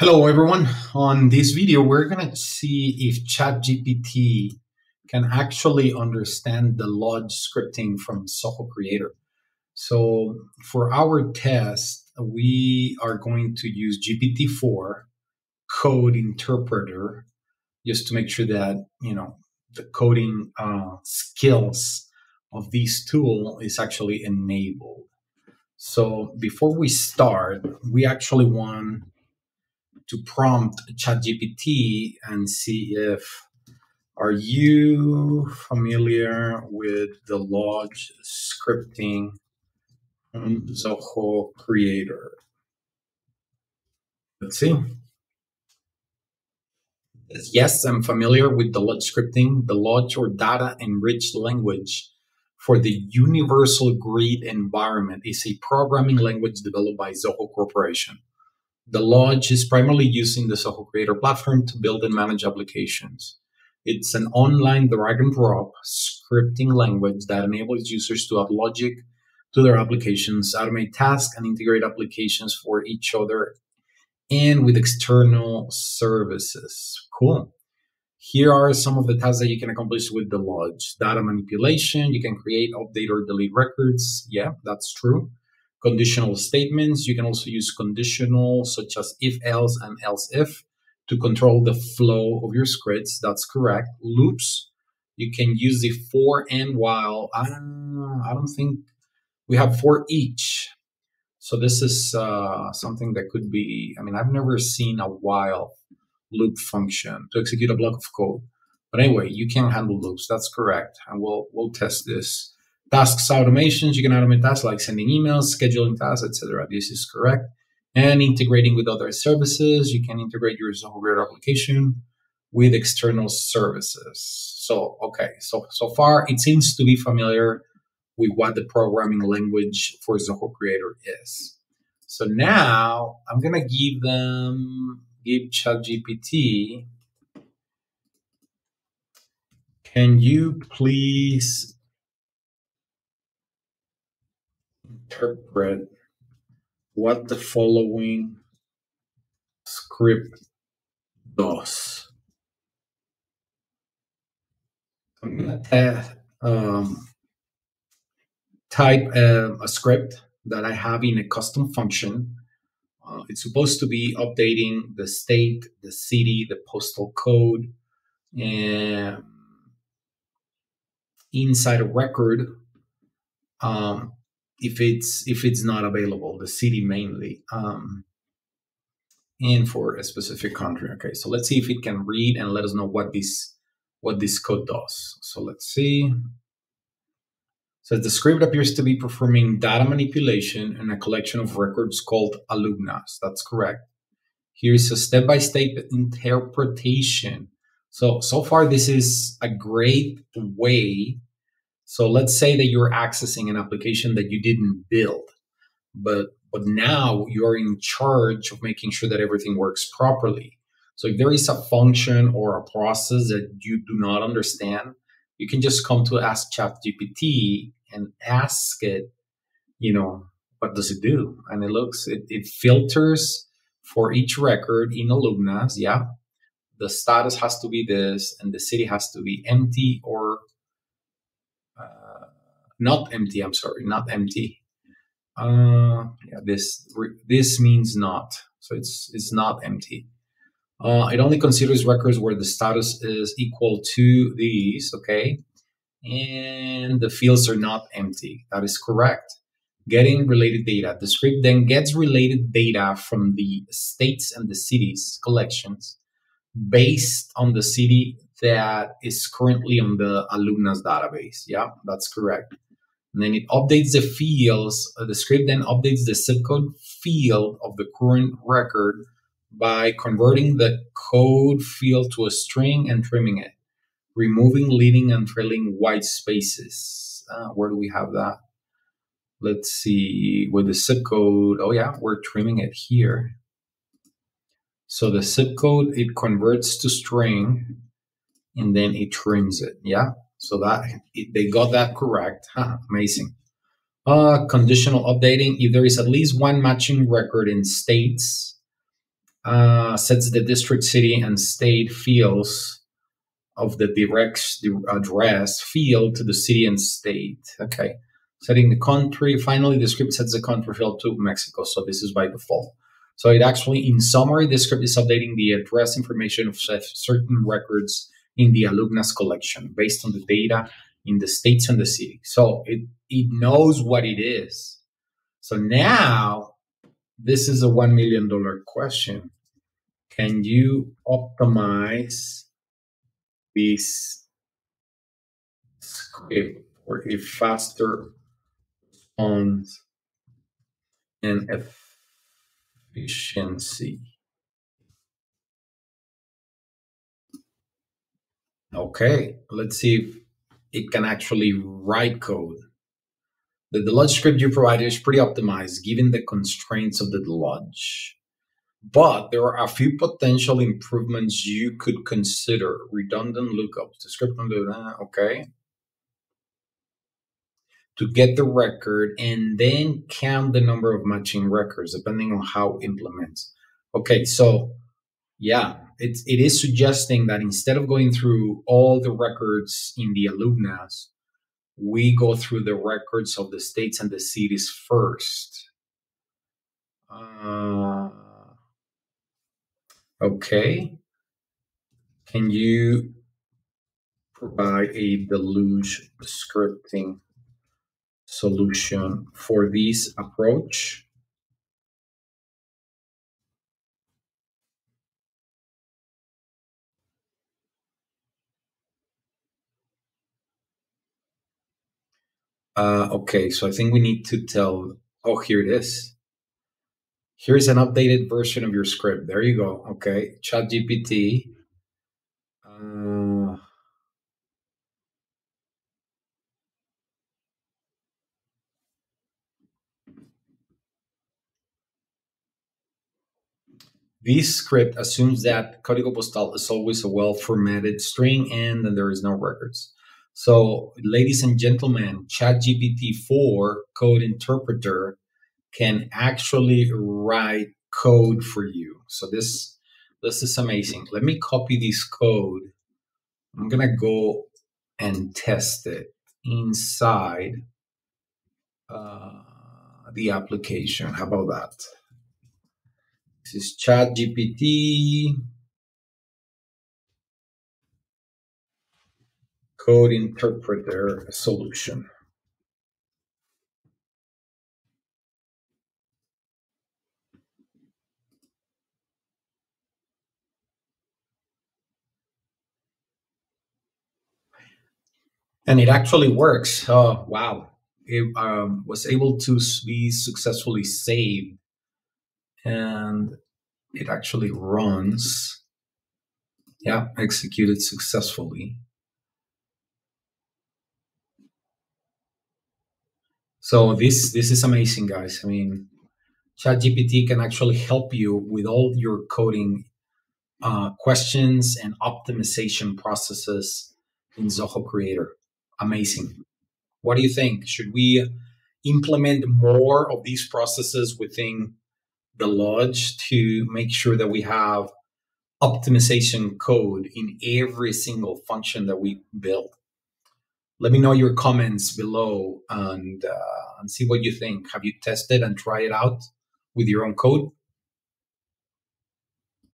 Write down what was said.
Hello, everyone. On this video, we're going to see if ChatGPT can actually understand Deluge scripting from Zoho Creator. So for our test, we are going to use GPT-4 code interpreter just to make sure that, you know, the coding uh, skills of this tool is actually enabled. So before we start, we actually want to prompt ChatGPT and see if are you familiar with Deluge scripting Zoho Creator? Let's see. Yes, I'm familiar with Deluge scripting, Deluge or data enriched language for the Universal Grid environment is a programming language developed by Zoho Corporation. Deluge is primarily using the Zoho Creator platform to build and manage applications. It's an online drag and drop scripting language that enables users to add logic to their applications, automate tasks, and integrate applications for each other and with external services. Cool. Here are some of the tasks that you can accomplish with Deluge. Data manipulation, you can create, update, or delete records. Yeah, that's true conditional statements. You can also use conditional such as if else and else if to control the flow of your scripts. That's correct. Loops. You can use the for and while. I don't, I don't think we have for each. So this is uh, something that could be. I mean, I've never seen a while loop function to execute a block of code. But anyway, you can handle loops. That's correct, and we'll we'll test this tasks automations. You can automate tasks like sending emails, scheduling tasks, etc. This is correct. And integrating with other services. You can integrate your Zoho application with external services. So, okay, so so far it seems to be familiar with what the programming language for Zoho Creator is. So now I'm gonna give them give ChatGPT. Can you please interpret what the following script does. I'm going to um, type a, a, script that I have in a custom function. Uh, it's supposed to be updating the state, the city, the postal code, and inside a record. Um, if it's if it's not available, the city mainly, um, and for a specific country. Okay, so let's see if it can read and let us know what this what this code does. So let's see. So the script appears to be performing data manipulation in a collection of records called alumnas. That's correct. Here's a step-by-step interpretation. So so far, this is a great way so let's say that you're accessing an application that you didn't build, but but now you're in charge of making sure that everything works properly. So if there is a function or a process that you do not understand, you can just come to Ask ChatGPT and ask it, you know, what does it do? And it looks, it, it filters for each record in Alumnas. Yeah. The status has to be this, and the city has to be empty or not empty. I'm sorry, not empty. Uh, yeah, this this means not. So it's it's not empty. Uh, it only considers records where the status is equal to these. Okay, and the fields are not empty. That is correct. Getting related data. The script then gets related data from the states and the cities collections based on the city that is currently on the alumnus database. Yeah, that's correct. And then it updates the fields. Uh, the script then updates the zip code field of the current record by converting the code field to a string and trimming it, removing leading and trailing white spaces. Uh, where do we have that? Let's see, with the zip code, oh yeah, we're trimming it here. So the zip code, it converts to string and then it trims it, yeah? So that they got that correct. Huh, amazing. Uh, conditional updating. If there is at least one matching record in states uh, sets the district, city, and state fields of the direct address field to the city and state. Okay. Setting the country. Finally, the script sets the country field to Mexico. So this is by default. So it actually, in summary, the script is updating the address information of certain records in the alumnus collection based on the data in the states and the city. So it, it knows what it is. So now this is a $1 million question. Can you optimize this script for a faster response and efficiency? Okay, let's see if it can actually write code. The Deluge script you provided is pretty optimized given the constraints of the Deluge. But there are a few potential improvements you could consider. Redundant lookups. The script. Okay. To get the record and then count the number of matching records depending on how implements. Okay, so yeah, it, it is suggesting that instead of going through all the records in the alumnus, we go through the records of the states and the cities first. Uh, okay. Can you provide a deluge scripting solution for this approach? Uh, okay, so I think we need to tell. Oh, here it is. Here's an updated version of your script. There you go. Okay, ChatGPT. Uh, This script assumes that Código Postal is always a well formatted string and that there is no records. So, ladies and gentlemen, ChatGPT 4 code interpreter can actually write code for you. So this this is amazing. Let me copy this code. I'm gonna go and test it inside uh, the application. How about that? This is ChatGPT code interpreter solution. And it actually works. Oh, wow. It um, was able to be successfully saved. And it actually runs. Yeah, executed successfully. So this this is amazing, guys. I mean, ChatGPT can actually help you with all your coding uh, questions and optimization processes in Zoho Creator. Amazing. What do you think? Should we implement more of these processes within Deluge to make sure that we have optimization code in every single function that we build? Let me know your comments below and uh, and see what you think. Have you tested and tried it out with your own code?